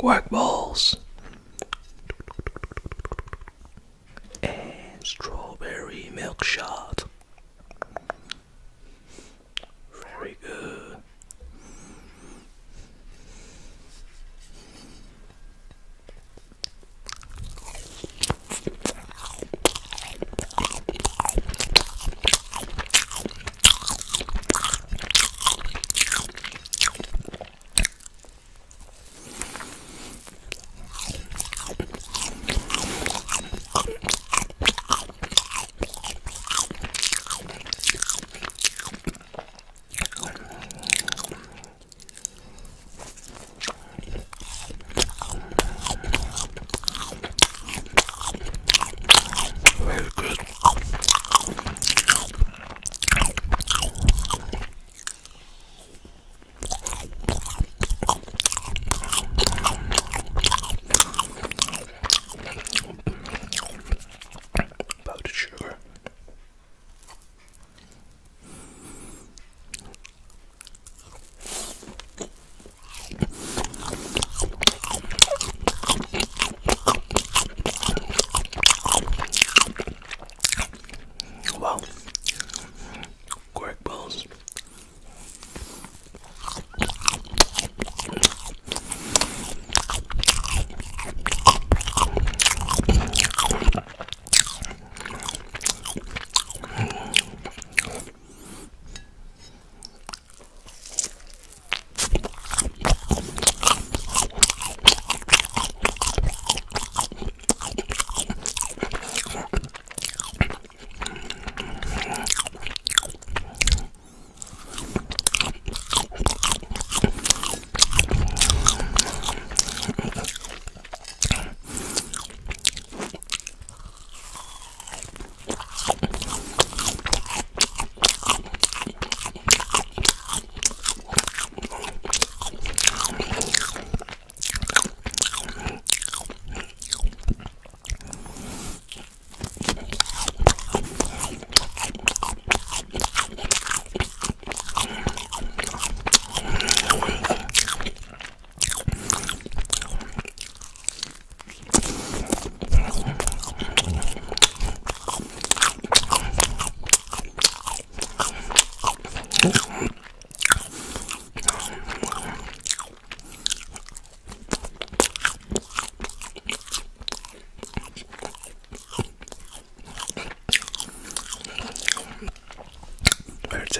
quack balls, and strawberry milk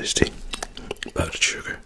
tasty. About sugar.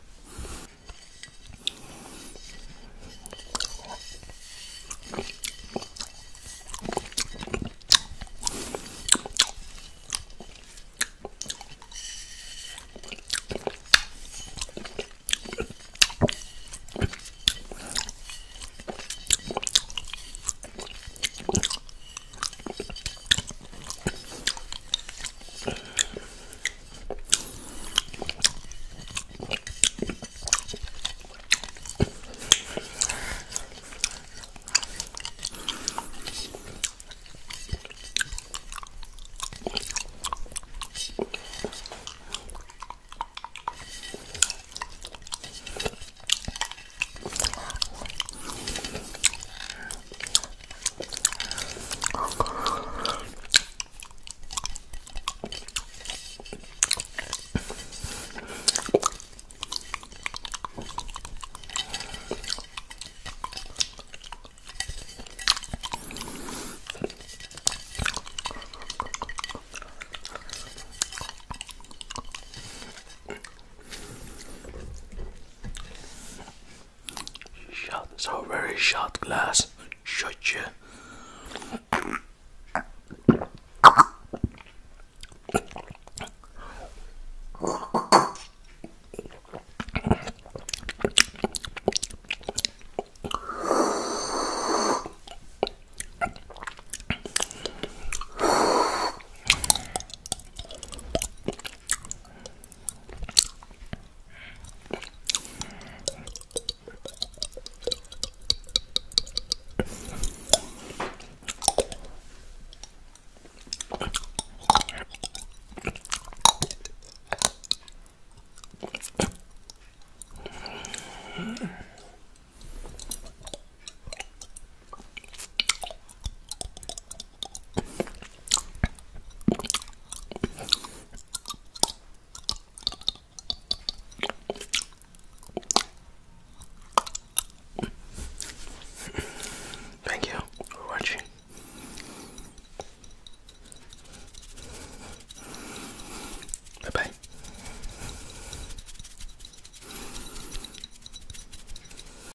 Shot glass. Shot you.